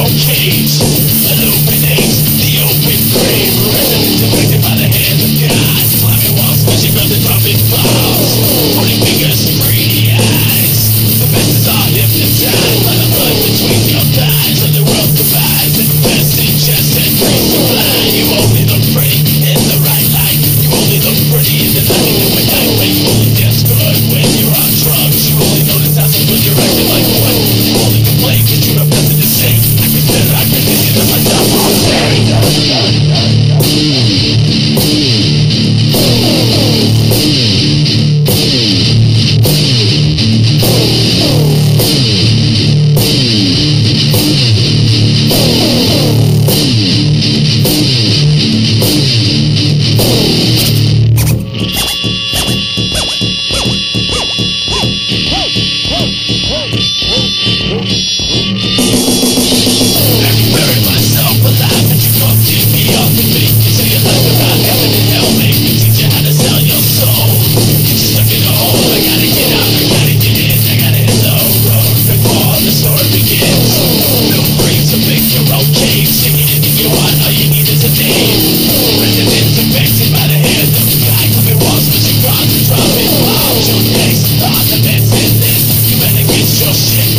Only Shit.